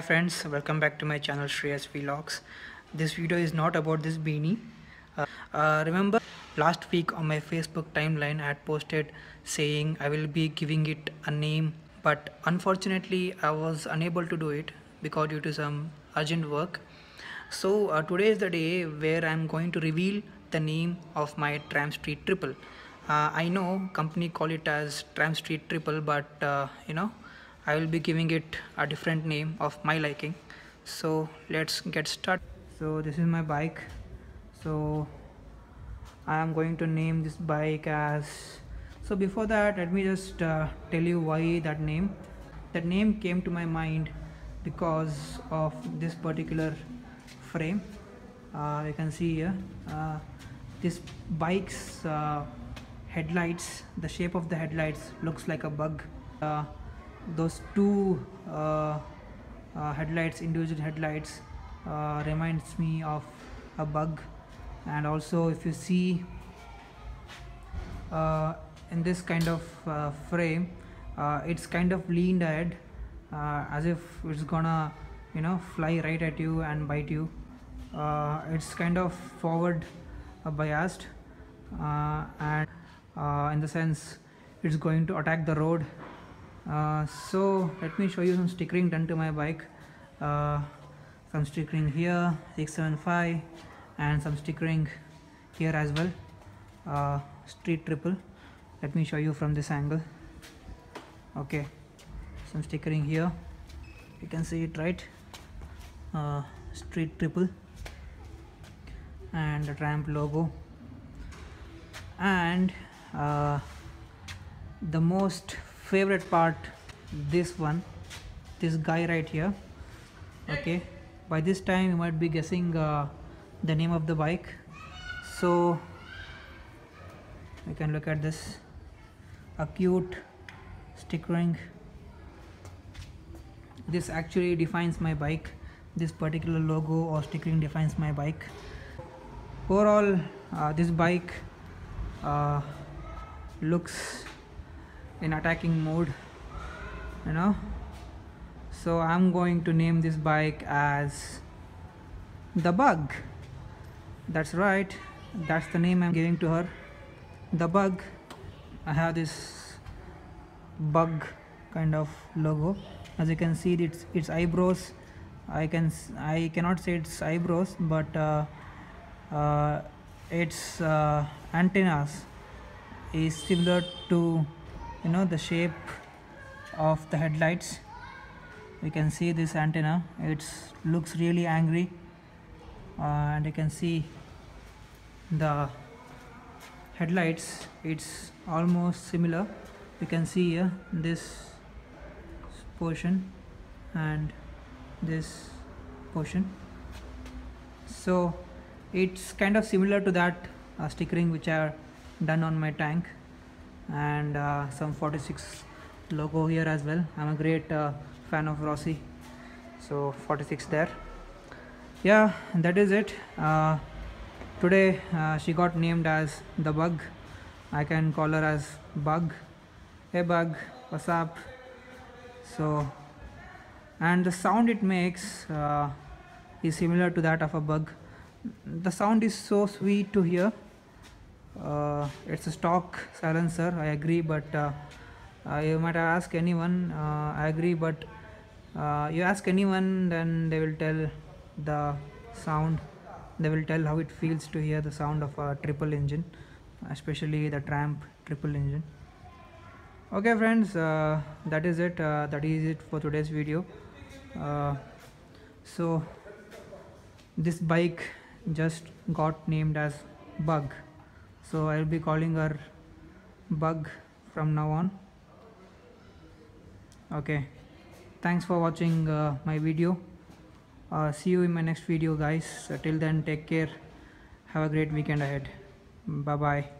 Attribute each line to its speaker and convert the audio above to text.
Speaker 1: Hi friends, welcome back to my channel Shreyas Vlogs. This video is not about this beanie. Uh, uh, remember last week on my Facebook timeline I had posted saying I will be giving it a name but unfortunately I was unable to do it because due to some urgent work. So uh, today is the day where I'm going to reveal the name of my Triumph Street Triple. Uh, I know company call it as Triumph Street Triple but uh, you know I will be giving it a different name of my liking. So let's get started so this is my bike. So I am going to name this bike as so before that let me just uh, tell you why that name. That name came to my mind because of this particular frame. Uh, you can see here uh, this bike's uh, headlights the shape of the headlights looks like a bug. Uh, those two uh, uh, headlights individual headlights uh, reminds me of a bug. And also if you see uh, in this kind of uh, frame uh, it's kind of leaned ahead as if it's gonna you know fly right at you and bite you. It's kind of forward biased and in the sense it's going to attack the road uh, so let me show you some stickering done to my bike. Uh, some stickering here 675 and some stickering here as well. Uh, street triple. Let me show you from this angle. Okay. Some stickering here. You can see it right? Uh, street triple. And the Triumph logo. And uh, the most favorite part this one this guy right here okay? By this time you might be guessing uh, the name of the bike. So you can look at this. Acute stickering this actually defines my bike. This particular logo or stickering defines my bike. Overall uh, this bike uh, looks in attacking mode you know. So I'm going to name this bike as the bug. That's right. That's the name I'm giving to her. The bug. I have this bug kind of logo. As you can see it's its eyebrows. I can I cannot say it's eyebrows but uh, uh, its uh, antennas. Is similar to you know the shape of the headlights. We can see this antenna. It looks really angry. Uh, and you can see the headlights. It's almost similar. You can see here this portion and this portion. So it's kind of similar to that uh, stickering which are done on my tank and uh, some 46 logo here as well. I'm a great uh, fan of Rossi. So 46 there. Yeah that is it. Uh, today uh, she got named as the bug. I can call her as bug. Hey bug. What's up? So and the sound it makes uh, is similar to that of a bug. The sound is so sweet to hear uh, it's a stock silencer I agree but uh, uh, you might ask anyone I agree but you ask anyone then they will tell the sound they will tell how it feels to hear the sound of a triple engine especially the Triumph triple engine. Okay friends uh, that is it uh, that is it for today's video. Uh, so this bike just got named as bug so I'll be calling her bug from now on. Okay. Thanks for watching uh, my video. Uh, see you in my next video guys. Till then take care. Have a great weekend ahead. Bye bye